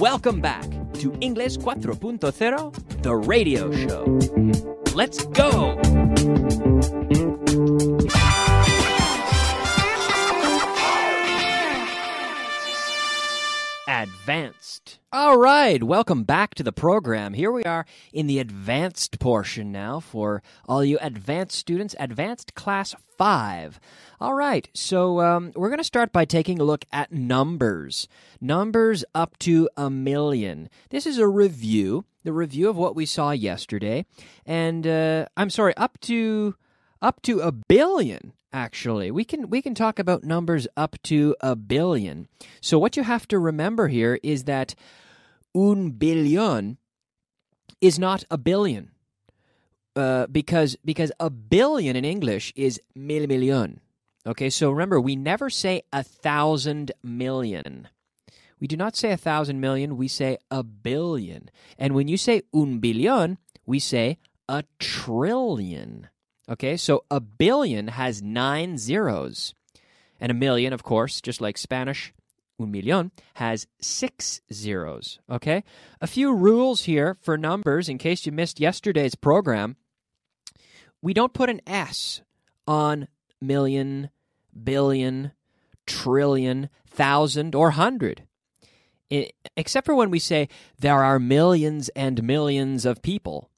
Welcome back to English 4.0, the radio show. Let's go! Advanced. All right, welcome back to the program. Here we are in the advanced portion now for all you advanced students, advanced class 5. All right, so um, we're going to start by taking a look at numbers. Numbers up to a million. This is a review, the review of what we saw yesterday. And uh, I'm sorry, up to up to a billion actually. We can we can talk about numbers up to a billion. So what you have to remember here is that un billion is not a billion uh, because because a billion in english is mil million. Okay so remember we never say a thousand million. We do not say a thousand million we say a billion. And when you say un billion we say a trillion Okay, so a billion has nine zeros. And a million, of course, just like Spanish, un millón, has six zeros. Okay, a few rules here for numbers in case you missed yesterday's program. We don't put an S on million, billion, trillion, thousand, or hundred. except for when we say there are millions and millions of people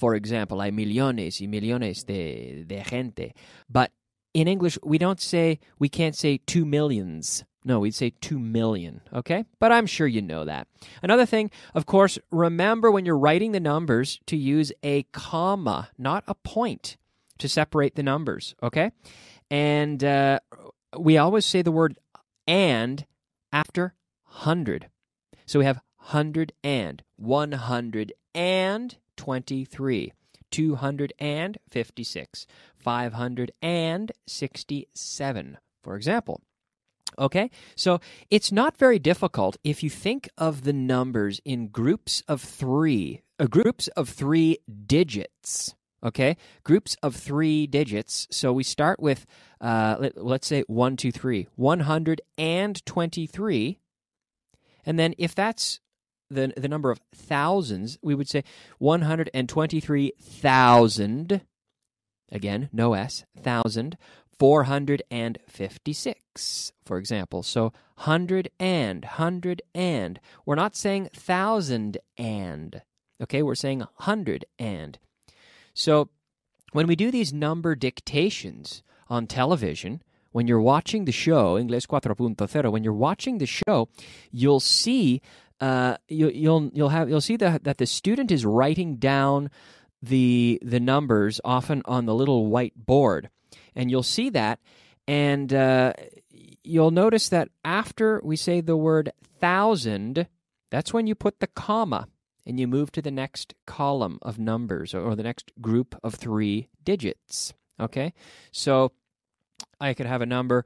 for example, hay millones y millones de, de gente. But in English, we don't say, we can't say two millions. No, we'd say two million, okay? But I'm sure you know that. Another thing, of course, remember when you're writing the numbers to use a comma, not a point, to separate the numbers, okay? And uh, we always say the word and after hundred. So we have hundred and, one hundred and, 23, 256, 567, for example. Okay, so it's not very difficult if you think of the numbers in groups of three, uh, groups of three digits. Okay, groups of three digits. So we start with, uh, let, let's say one, two, three, 123. And then if that's the, the number of thousands, we would say 123,000, again, no S, thousand, 456, for example. So hundred and, hundred and. We're not saying thousand and, okay? We're saying hundred and. So when we do these number dictations on television, when you're watching the show, Inglés 4.0, when you're watching the show, you'll see uh, you, you'll you'll have you'll see that that the student is writing down the the numbers often on the little white board, and you'll see that, and uh, you'll notice that after we say the word thousand, that's when you put the comma and you move to the next column of numbers or, the next group of three digits. Okay, so I could have a number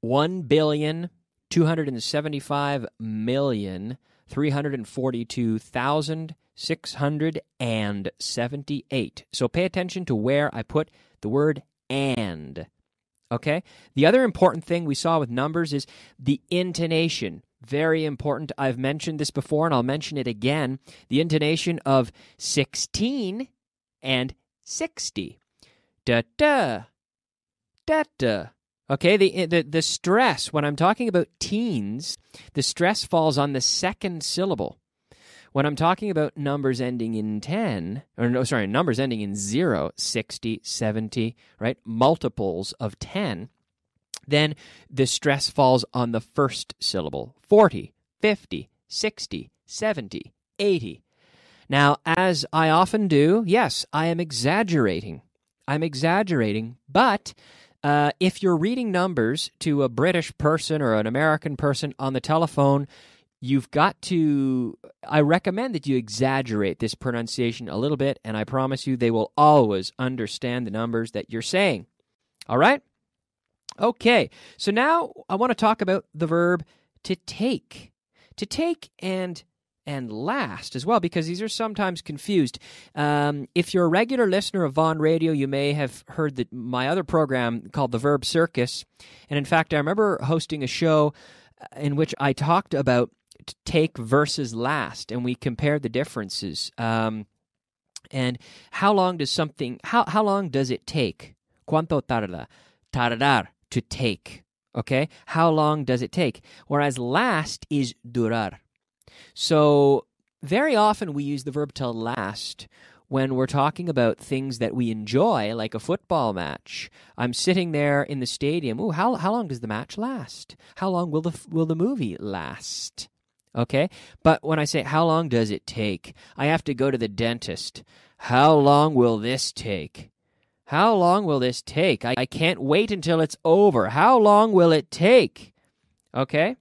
one billion 275 million 342,678. So pay attention to where I put the word and. Okay? The other important thing we saw with numbers is the intonation. Very important. I've mentioned this before and I'll mention it again. The intonation of 16 and 60. Da da. Da da. Okay, the, the, the stress, when I'm talking about teens, the stress falls on the second syllable. When I'm talking about numbers ending in 10, or no, sorry, numbers ending in 0, 60, 70, right, multiples of 10, then the stress falls on the first syllable 40, 50, 60, 70, 80. Now, as I often do, yes, I am exaggerating. I'm exaggerating, but uh, if you're reading numbers to a British person or an American person on the telephone, you've got to. I recommend that you exaggerate this pronunciation a little bit, and I promise you they will always understand the numbers that you're saying. All right? Okay, so now I want to talk about the verb to take. To take and and last as well, because these are sometimes confused. Um, if you're a regular listener of Vaughan Radio, you may have heard that my other program called The Verb Circus. And in fact, I remember hosting a show uh, in which I talked about take versus last, and we compared the differences. Um, and how long does something? How how long does it take? ¿Cuánto tarda? Tardar to take. Okay, how long does it take? Whereas last is durar. So very often we use the verb to last when we're talking about things that we enjoy, like a football match. I'm sitting there in the stadium. Ooh, how how long does the match last? How long will the will the movie last? Okay, but when I say how long does it take, I have to go to the dentist. How long will this take? How long will this take? I, I can't wait until it's over. How long will it take? Okay,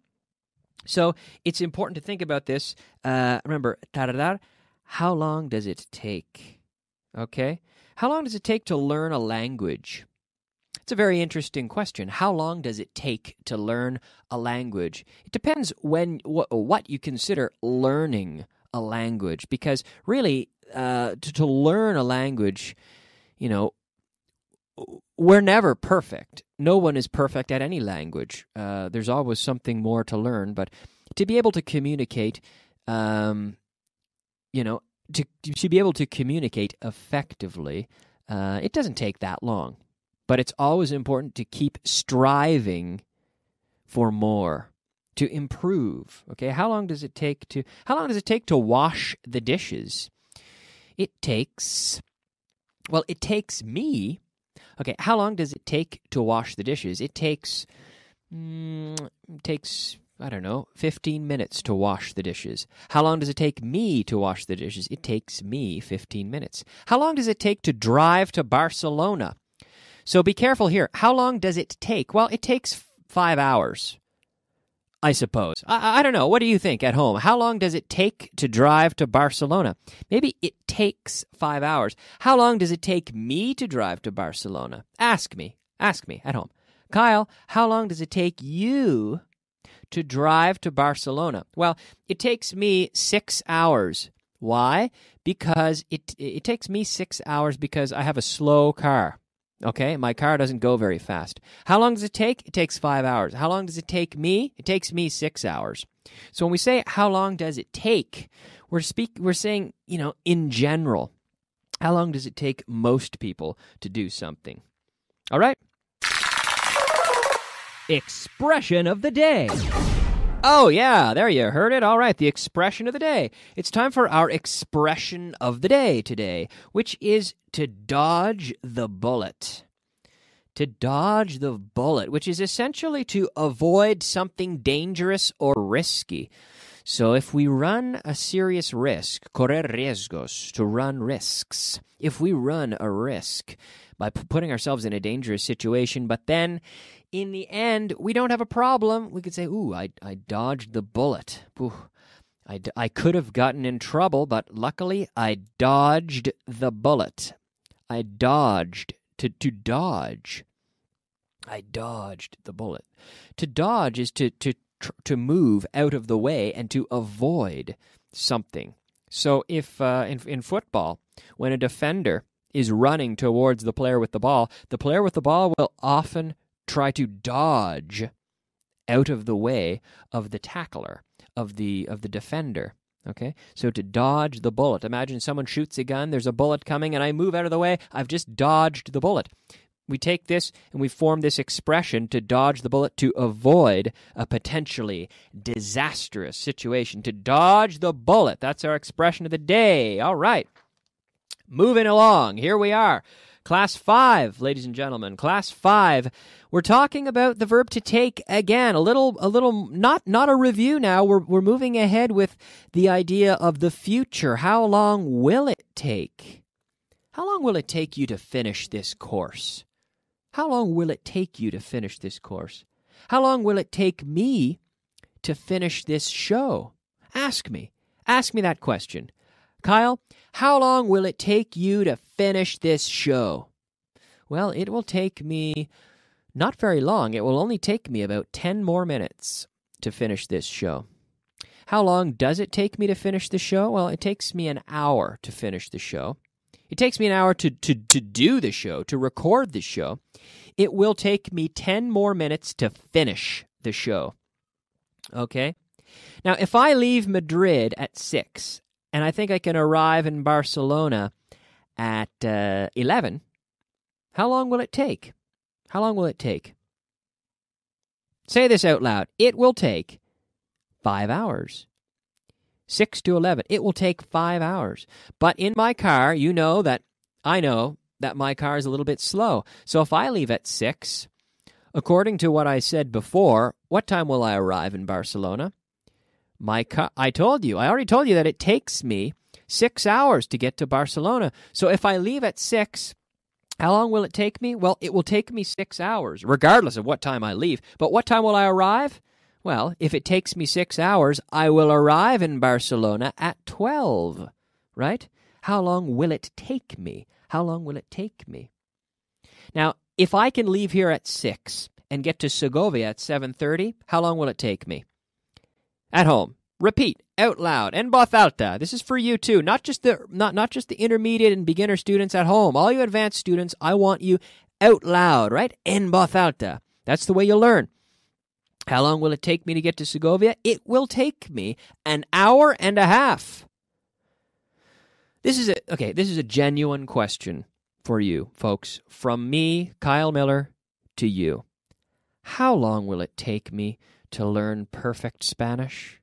so it's important to think about this. Uh, remember, how long does it take? Okay? How long does it take to learn a language? It's a very interesting question. How long does it take to learn a language? It depends when wh- what you consider learning a language because really uh, to, to learn a language, you know, we're never perfect. No one is perfect at any language. Uh, there's always something more to learn, but to be able to communicate um, you know, to, to be able to communicate effectively, uh, it doesn't take that long. But it's always important to keep striving for more, to improve. Okay, how long does it take to how long does it take to wash the dishes? It takes well, it takes me. Okay, how long does it take to wash the dishes? It takes mm, takes I don't know, 15 minutes to wash the dishes. How long does it take me to wash the dishes? It takes me 15 minutes. How long does it take to drive to Barcelona? So be careful here. How long does it take? Well, it takes five hours, I suppose. I, I don't know. What do you think at home? How long does it take to drive to Barcelona? Maybe it takes five hours. How long does it take me to drive to Barcelona? Ask me. Ask me at home. Kyle, how long does it take you to drive to Barcelona? Well, it takes me six hours. Why? Because it it takes me six hours because I have a slow car. Okay, my car doesn't go very fast. How long does it take? It takes five hours. How long does it take me? It takes me six hours. So when we say how long does it take, we're speak we're saying you know in general. How long does it take most people to do something? All right. Expression of the day. Oh, yeah, there you heard it. All right, the expression of the day. It's time for our expression of the day today, which is to dodge the bullet. To dodge the bullet, which is essentially to avoid something dangerous or risky. So if we run a serious risk, correr riesgos, to run risks, if we run a risk by p- putting ourselves in a dangerous situation, but then in the end, we don't have a problem. We could say, ooh, I, I dodged the bullet. Ooh, I, d- I could have gotten in trouble, but luckily I dodged the bullet. I dodged. To, to dodge. I dodged the bullet. To dodge is to, to, to move out of the way and to avoid something. So if uh, in, in football, when a defender is running towards the player with the ball, the player with the ball will often try to dodge out of the way of the tackler of the of the defender okay? So to dodge the bullet. Imagine someone shoots a gun there's a bullet coming and i move out of the way. I've just dodged the bullet we take this and we form this expression to dodge the bullet to avoid a potentially disastrous situation to dodge the bullet that's our expression of the day all right moving along here we are Class 5, ladies and gentlemen, class 5. We're talking about the verb to take again. A little a little not not a review now. We're we're moving ahead with the idea of the future. How long will it take? How long will it take you to finish this course? How long will it take you to finish this course? How long will it take me to finish this show? Ask me. Ask me that question. Kyle, how long will it take you to finish this show? Well, it will take me not very long. It will only take me about 10 more minutes to finish this show. How long does it take me to finish the show? Well, it takes me an hour to finish the show. It takes me an hour to, to, to do the show, to record the show. It will take me 10 more minutes to finish the show. Okay? Now, if I leave Madrid at 6 and I think I can arrive in Barcelona at uh, 11, how long will it take? How long will it take? Say this out loud. It will take five hours. 6 to 11. It will take five hours. But in my car, you know that I know that my car is a little bit slow. So if I leave at 6, according to what I said before, what time will I arrive in Barcelona? My car, I told you, I already told you that it takes me six hours to get to Barcelona. So if I leave at 6, how long will it take me? Well, it will take me six hours, regardless of what time I leave. But what time will I arrive? Well, if it takes me six hours, I will arrive in Barcelona at 12, right? How long will it take me? How long will it take me? Now, if I can leave here at 6 and get to Segovia at 7:30, how long will it take me? At home. Repeat out loud en voz alta. This is for you too, not just the not not just the intermediate and beginner students at home. All you advanced students, I want you out loud, right? En voz alta. That's the way you learn. How long will it take me to get to Segovia? It will take me an hour and a half. This is a okay, this is a genuine question for you, folks. From me, Kyle Millar, to you. How long will it take me to learn perfect Spanish?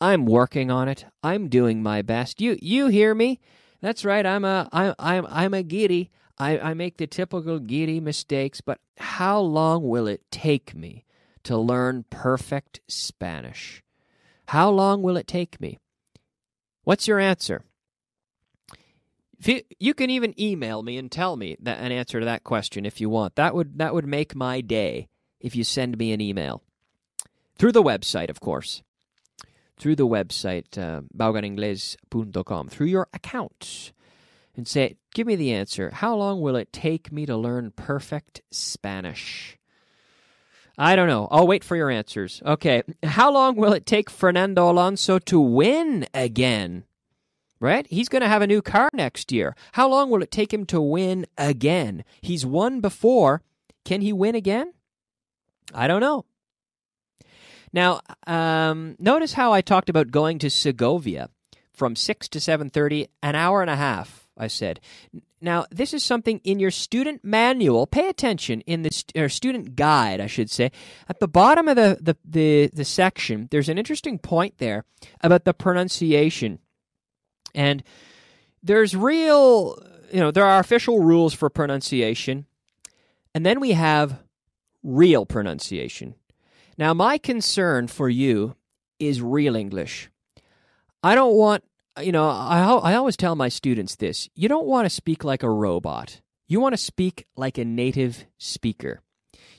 I'm working on it. I'm doing my best. You you hear me? That's right. I'm a I'm I'm I'm a guiri. I, I make the typical guiri mistakes, but how long will it take me to learn perfect Spanish? How long will it take me? What's your answer? You, can even email me and tell me that, an answer to that question if you want. That would that would make my day if you send me an email through the website, of course, through the website uh, vaughaningles.com through your account and say, "Give me the answer. How long will it take me to learn perfect Spanish?" I don't know. I'll wait for your answers. Okay. How long will it take Fernando Alonso to win again? Right? He's going to have a new car next year. How long will it take him to win again? He's won before. Can he win again? I don't know. Now, um, notice how I talked about going to Segovia from 6 to 7:30, an hour and a half. I said. Now, this is something in your student manual. Pay attention in the st- or student guide, I should say. At the bottom of the, the, the, the section, there's an interesting point there about the pronunciation. And there's real, you know, there are official rules for pronunciation. And then we have real pronunciation. Now, my concern for you is real English. I don't want you know, I, I always tell my students this you don't want to speak like a robot, you want to speak like a native speaker.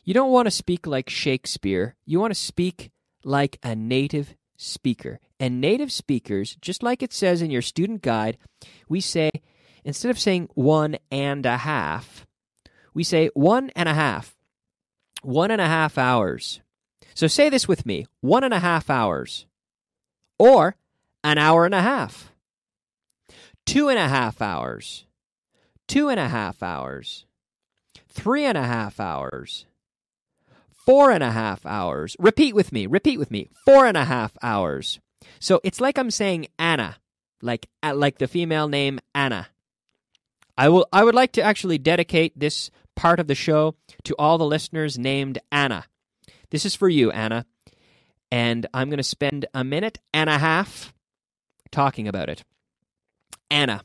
You don't want to speak like Shakespeare, you want to speak like a native speaker. And native speakers, just like it says in your student guide, we say, instead of saying one and a half, we say one and a half. One and a half hours. So say this with me one and a half hours. Or an hour and a half, two and a half hours, two and a half hours, three and a half hours, four and a half hours. Repeat with me, repeat with me, four and a half hours. So it's like I'm saying Anna, like uh, like the female name Anna. I will I would like to actually dedicate this part of the show to all the listeners named Anna. This is for you, Anna. And I'm going to spend a minute and a half talking about it. Anna,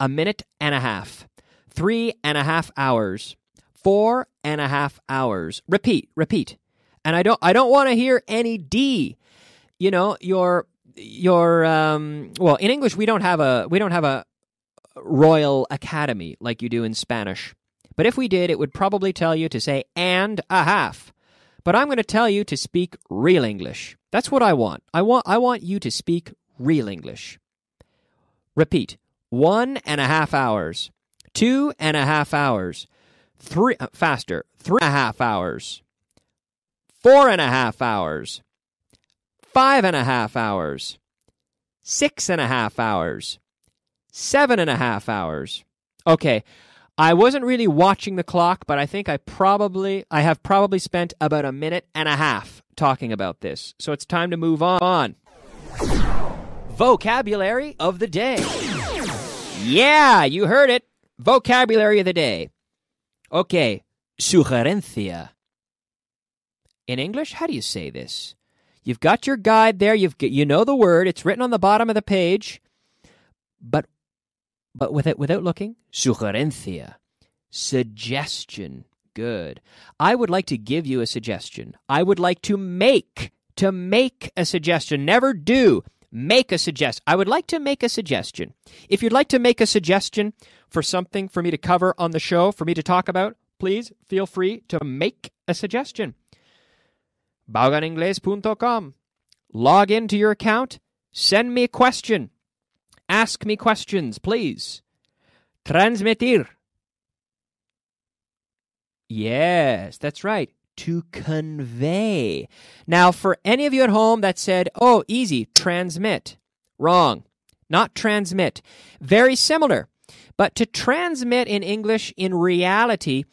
a minute and a half, three and a half hours, four and a half hours. Repeat, repeat. And I don't, I don't want to hear any D. You know, your, your, um, well, in English we don't have a, we don't have a Royal Academy like you do in Spanish. But if we did, it would probably tell you to say and a half. But I'm going to tell you to speak real English. That's what I want. I want I want you to speak real English. Repeat one and a half hours, two and a half hours, three, uh, faster, three and a half hours, four and a half hours, five and a half hours, six and a half hours, seven and a half hours. Okay, I wasn't really watching the clock, but I think I probably I have probably spent about a minute and a half talking about this. So it's time to move on. Vocabulary of the day. Yeah, you heard it. Vocabulary of the day. Okay, sugerencia. In English, how do you say this? You've got your guide there. You've you know the word. It's written on the bottom of the page. But but without without looking, sugerencia, suggestion. Good. I would like to give you a suggestion. I would like to make to make a suggestion. Never do. Make a suggestion. I would like to make a suggestion. If you'd like to make a suggestion for something for me to cover on the show, for me to talk about, please feel free to make a suggestion vaughaningles.com. Log into your account. Send me a question. Ask me questions, please. Transmitir. Yes, that's right. To convey. Now, for any of you at home that said, oh, easy, transmit. Wrong. Not transmit. Very similar. But to transmit in English, in reality,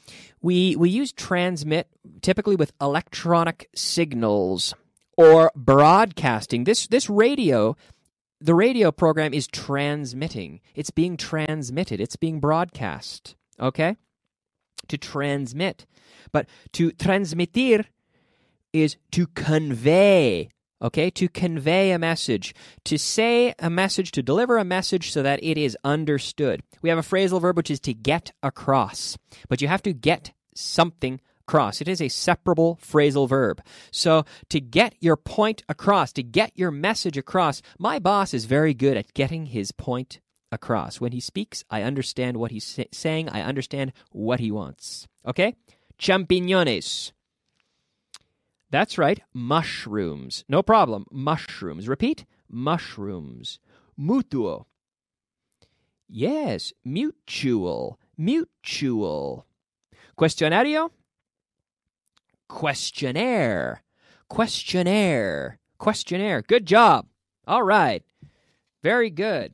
we, we use transmit typically with electronic signals or broadcasting. This, this radio, the radio program is transmitting. It's being transmitted. It's being broadcast. Okay? To transmit. But to transmitir is to convey okay? To convey a message, to say a message, to deliver a message so that it is understood. We have a phrasal verb which is to get across, but you have to get something across. It is a separable phrasal verb. So to get your point across, to get your message across, my boss is very good at getting his point across. When he speaks, I understand what he's saying, I understand what he wants. Okay? Champiñones. That's right, mushrooms. No problem, mushrooms. Repeat, mushrooms. Mutuo. Yes, mutual, mutual. Cuestionario? Questionnaire. Questionnaire. Questionnaire. Good job. All right. Very good.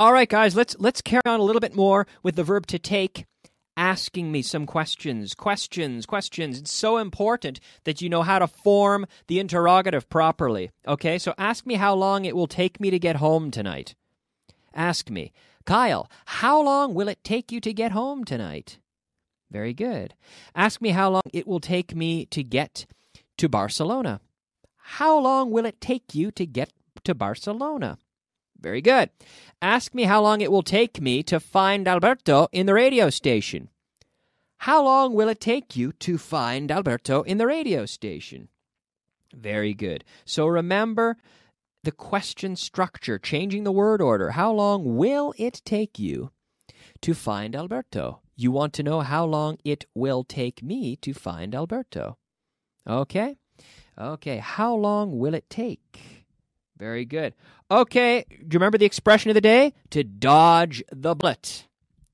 All right, guys, let's let's carry on a little bit more with the verb to take asking me some questions, questions, questions. It's so important that you know how to form the interrogative properly. Okay, so ask me how long it will take me to get home tonight. Ask me, Kyle, how long will it take you to get home tonight? Very good. Ask me how long it will take me to get to Barcelona. How long will it take you to get to Barcelona? Very good. Ask me how long it will take me to find Alberto in the radio station. How long will it take you to find Alberto in the radio station? Very good. So remember the question structure, changing the word order. How long will it take you to find Alberto? You want to know how long it will take me to find Alberto. Okay? Okay, how long will it take? Very good. Okay, do you remember the expression of the day? To dodge the bullet.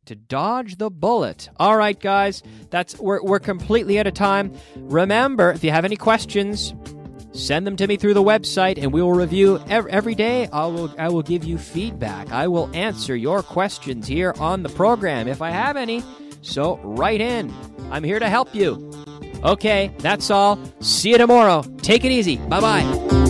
To dodge the bullet. All right, guys, that's we're we're completely out of time. Remember, if you have any questions, send them to me through the website, and we will review every, every day. I will I will give you feedback. I will answer your questions here on the program if I have any. So write in. I'm here to help you. Okay, that's all. See you tomorrow. Take it easy. Bye bye.